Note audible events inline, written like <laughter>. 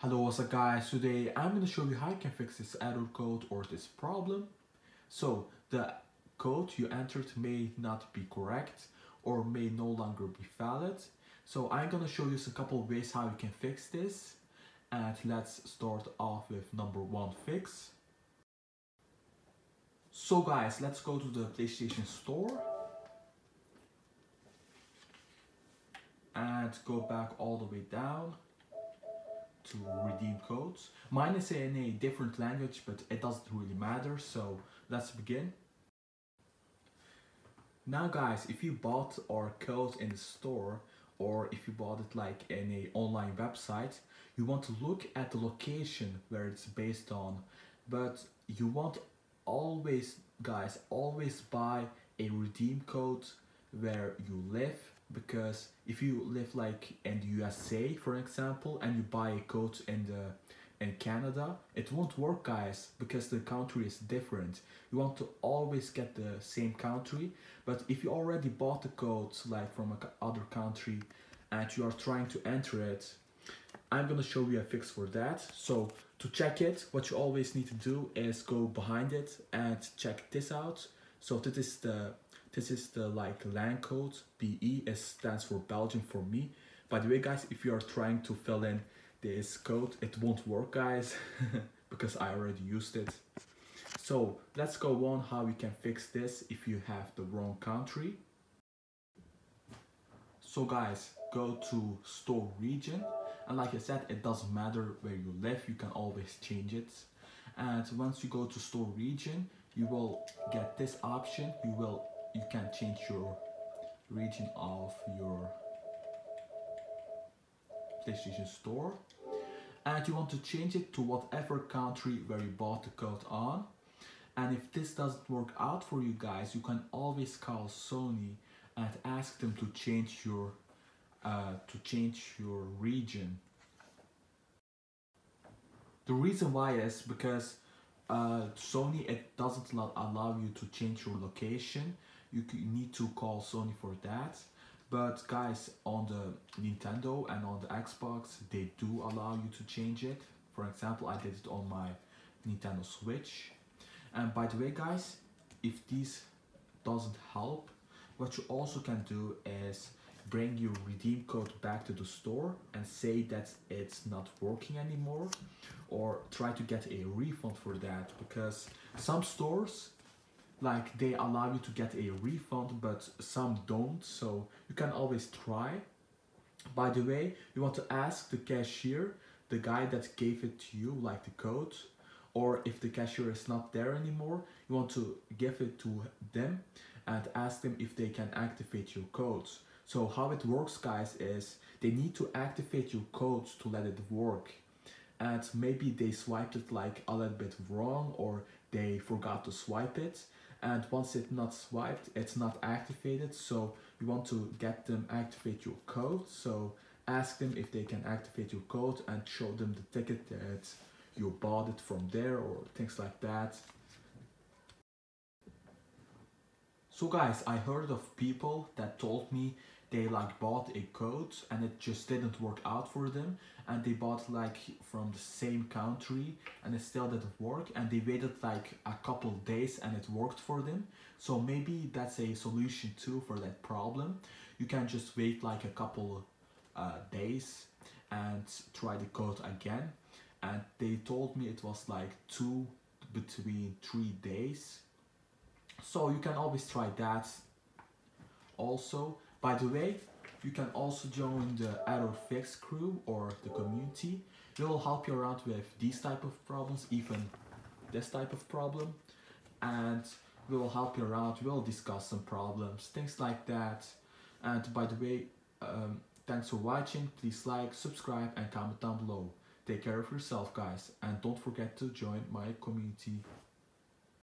Hello what's up guys, today I'm going to show you how you can fix this error code or this problem. So the code you entered may not be correct or may no longer be valid. So I'm going to show you a couple ways how you can fix this and let's start off with number one fix. So guys, let's go to the PlayStation Store and go back all the way down to redeem codes. Mine is in a different language, but it doesn't really matter, so let's begin. Now guys, if you bought our code in the store, or if you bought it like in a online website, you want to look at the location where it's based on, but you want always, guys, always buy a redeem code where you live because if you live like in the USA for example and you buy a coat in the in Canada it won't work guys because the country is different. You want to always get the same country but if you already bought the coat like from a other country and you are trying to enter it I'm gonna show you a fix for that. So to check it what you always need to do is go behind it and check this out. So this is the this is the like land code. BE It stands for Belgium for me. By the way guys, if you are trying to fill in this code, it won't work guys <laughs> because I already used it. So let's go on how we can fix this if you have the wrong country. So guys, go to store region and like I said, it doesn't matter where you live, you can always change it. And once you go to store region, you will get this option, you will you can change your region of your PlayStation Store. And you want to change it to whatever country where you bought the code on. And if this doesn't work out for you guys you can always call Sony and ask them to change your uh, to change your region. The reason why is because uh, Sony it doesn't allow you to change your location you need to call Sony for that. But guys on the Nintendo and on the Xbox they do allow you to change it. For example I did it on my Nintendo Switch. And by the way guys if this doesn't help what you also can do is bring your redeem code back to the store and say that it's not working anymore or try to get a refund for that because some stores like they allow you to get a refund but some don't so you can always try. By the way you want to ask the cashier the guy that gave it to you like the code or if the cashier is not there anymore you want to give it to them and ask them if they can activate your codes. So how it works guys is they need to activate your codes to let it work. And maybe they swiped it like a little bit wrong or they forgot to swipe it and once it's not swiped it's not activated so you want to get them activate your code. So ask them if they can activate your code and show them the ticket that you bought it from there or things like that. So guys I heard of people that told me they like bought a code and it just didn't work out for them and they bought like from the same country and it still didn't work and they waited like a couple days and it worked for them. So maybe that's a solution too for that problem. You can just wait like a couple uh, days and try the code again. And they told me it was like two between three days. So you can always try that also by the way, you can also join the Error Fix crew or the community. They will help you around with these type of problems, even this type of problem. And we will help you around, we'll discuss some problems, things like that. And by the way, um, thanks for watching, please like, subscribe and comment down below. Take care of yourself guys and don't forget to join my community